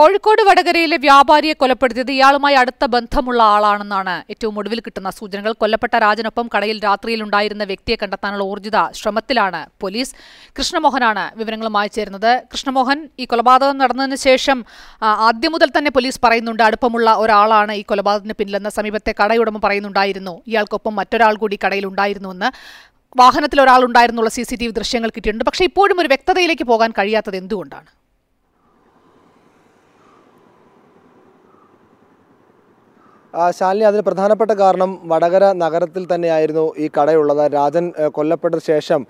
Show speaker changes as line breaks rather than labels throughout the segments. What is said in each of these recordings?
കോഴിക്കോട് വടകരയിലെ വ്യാപാരിയെ കൊലപ്പെടുത്തിയത് ഇയാളുമായി അടുത്ത ബന്ധമുള്ള ആളാണെന്നാണ് ഏറ്റവും ഒടുവിൽ കിട്ടുന്ന സൂചനകൾ. കൊല്ലപ്പെട്ട രാജനൊപ്പം കടയിൽ രാത്രിയിൽ ഉണ്ടായിരുന്ന വ്യക്തിയെ കണ്ടെത്താനുള്ള ഊർജിത ശ്രമത്തിലാണ് പോലീസ്. കൃഷ്ണമോഹനാണ് വിവരങ്ങളുമായി ചേരുന്നത്. കൃഷ്ണമോഹൻ ഈ കൊലപാതകം നടന്നതിന് ശേഷം ആദ്യം മുതൽ തന്നെ പോലീസ് പറയുന്നുണ്ട് അടുപ്പമുള്ള ഒരാളാണ് ഈ കൊലപാതകത്തിന് പിന്നിലെന്ന് സമീപത്തെ കടയുടമ പറയുന്നുണ്ടായിരുന്നു. ഇയാൾക്കൊപ്പം മറ്റൊരാൾ കൂടി കടയിൽ ഉണ്ടായിരുന്നുവെന്ന് വാഹനത്തിൽ ഒരാൾ ഉണ്ടായിരുന്നുള്ള സി സി ടി വി ദൃശ്യങ്ങൾ കിട്ടിയിട്ടുണ്ട്. പക്ഷേ ഇപ്പോഴും ഒരു വ്യക്തതയിലേക്ക് പോകാൻ കഴിയാത്തത് എന്തുകൊണ്ടാണ്?
ശാലിനി അതിന് പ്രധാനപ്പെട്ട കാരണം വടകര നഗരത്തിൽ തന്നെയായിരുന്നു ഈ കടയുള്ളത്. രാജൻ കൊല്ലപ്പെട്ട ശേഷം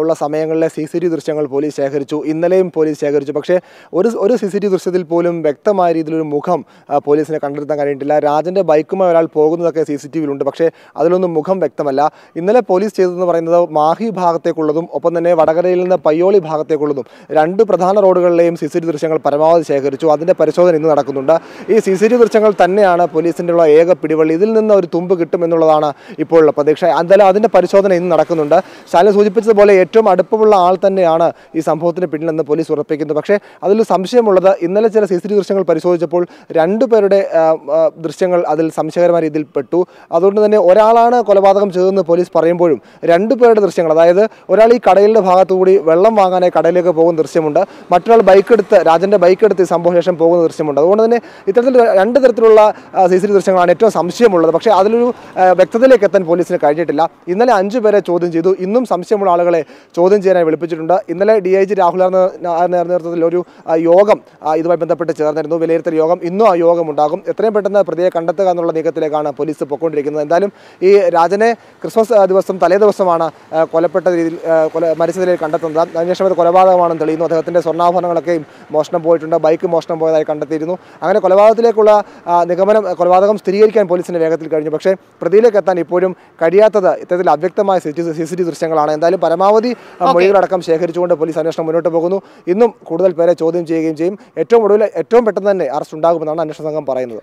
ഉള്ള സമയങ്ങളിലെ സി സി ടി ദൃശ്യങ്ങൾ പോലീസ് ശേഖരിച്ചു. ഇന്നലെയും പോലീസ് ശേഖരിച്ചു. പക്ഷേ ഒരു ഒരു സി സി ടി ദൃശ്യത്തിൽ പോലും വ്യക്തമായ രീതിയിലൊരു മുഖം പോലീസിനെ കണ്ടെത്താൻ കഴിഞ്ഞിട്ടില്ല. രാജന്റെ ബൈക്കുമായി ഒരാൾ പോകുന്നതൊക്കെ സി സി ടി വിയിലുണ്ട്. പക്ഷേ അതിലൊന്നും മുഖം വ്യക്തമല്ല. ഇന്നലെ പോലീസ് ചെയ്തതെന്ന് പറയുന്നത് മാഹി ഭാഗത്തേക്കുള്ളതും ഒപ്പം തന്നെ വടകരയിൽ നിന്ന് പയ്യോളി ഭാഗത്തേക്കുള്ളതും രണ്ട് പ്രധാന റോഡുകളിലെയും സി സി ടി ദൃശ്യങ്ങൾ പരമാവധി ശേഖരിച്ചു. അതിന്റെ പരിശോധന ഇന്ന് നടക്കുന്നുണ്ട്. ഈ സി സി ടി ദൃശ്യങ്ങൾ തന്നെയാണ് പോലീസിന്റെ ഉള്ള ഏക പിടിവള്ളി. ഇതിൽ നിന്ന് ഒരു തുമ്പ് കിട്ടുമെന്നുള്ളതാണ് ഇപ്പോഴുള്ള പ്രതീക്ഷ. എന്തായാലും അതിന്റെ പരിശോധന ഇന്ന് നടക്കുന്നുണ്ട്. ശാലിനി സൂചിപ്പിച്ചതുപോലെ ഏറ്റവും അടുപ്പമുള്ള ആൾ തന്നെയാണ് ഈ സംഭവത്തിന് പിന്നിലെന്ന് പോലീസ് ഉറപ്പിക്കുന്നത് പക്ഷേ അതിൽ സംശയമുള്ളത് ഇന്നലെ ചില സി ദൃശ്യങ്ങൾ പരിശോധിച്ചപ്പോൾ രണ്ടുപേരുടെ ദൃശ്യങ്ങൾ അതിൽ സംശയകരമായ രീതിയിൽ പെട്ടു. അതുകൊണ്ട് തന്നെ ഒരാളാണ് കൊലപാതകം ചെയ്തതെന്ന് പോലീസ് പറയുമ്പോഴും രണ്ടുപേരുടെ ദൃശ്യങ്ങൾ അതായത് ഒരാൾ ഈ കടയിലെ ഭാഗത്തുകൂടി വെള്ളം വാങ്ങാനായി കടയിലേക്ക് പോകുന്ന ദൃശ്യമുണ്ട്. മറ്റൊരാൾ ബൈക്ക് എടുത്ത് രാജന്റെ ബൈക്ക് എടുത്ത് ഈ സംഭവ ശേഷം പോകുന്ന ദൃശ്യമുണ്ട്. അതുകൊണ്ട് തന്നെ ഇത്തരത്തിൽ രണ്ട് തരത്തിലുള്ള സി സി ടി ദൃശ്യങ്ങളാണ് ഏറ്റവും സംശയമുള്ളത്. പക്ഷേ അതിലൊരു വ്യക്തതയിലേക്ക് എത്താൻ പോലീസിന് കഴിഞ്ഞിട്ടില്ല. ഇന്നലെ അഞ്ചു പേരെ ചോദ്യം ചെയ്തു. ഇന്നും സംശയമുള്ള ആളുകളെ ചോദ്യം ചെയ്യാനായി വിളിപ്പിച്ചിട്ടുണ്ട്. ഇന്നലെ ഡി ഐ ജി രാഹുൽ നേതൃത്വത്തിൽ ഒരു യോഗം ഇതുമായി ബന്ധപ്പെട്ട് ചേർന്നിരുന്നു. വിലയിരുത്തൽ യോഗം. ഇന്നും ആ യോഗം ഉണ്ടാകും. എത്രയും പെട്ടെന്ന് പ്രതിയെ കണ്ടെത്തുക എന്നുള്ള നീക്കത്തിലേക്കാണ് പോലീസ് പൊയ്ക്കൊണ്ടിരിക്കുന്നത്. എന്തായാലും ഈ രാജനെ ക്രിസ്മസ് ദിവസം തലേ ദിവസമാണ് കൊലപ്പെട്ട രീതിയിൽ കൊല മരിച്ച നിലയിൽ കണ്ടെത്തുന്നത്. അതിനുശേഷം അത് കൊലപാതകമാണെന്ന് തെളിയുന്നു. അദ്ദേഹത്തിന്റെ സ്വർണാഭരണങ്ങളൊക്കെയും മോഷണം പോയിട്ടുണ്ട്. ബൈക്ക് മോഷണം പോയതായി കണ്ടെത്തിയിരുന്നു. അങ്ങനെ കൊലപാതകത്തിലേക്കുള്ള നിഗമനം കൊലപാതകം സ്ഥിരീകരിക്കാൻ പോലീസിന് വേഗത്തിൽ കഴിഞ്ഞു. പക്ഷേ പ്രതിയിലേക്ക് എത്താൻ ഇപ്പോഴും കഴിയാത്തത് ഇത്തരത്തിൽ അവ്യക്തമായ സി സി ടി ദൃശ്യങ്ങളാണ്. എന്തായാലും പരമാവധി മൊഴികളടക്കം ശേഖരിച്ചുകൊണ്ട് പോലീസ് അന്വേഷണം മുന്നോട്ട് പോകുന്നു. ഇന്നും കൂടുതൽ പേരെ ചോദ്യം ചെയ്യുകയും ചെയ്യും. ഏറ്റവും ഒടുവിൽ ഏറ്റവും പെട്ടെന്ന് തന്നെ അറസ്റ്റ് ഉണ്ടാകുമെന്നാണ് അന്വേഷണ സംഘം പറയുന്നത്.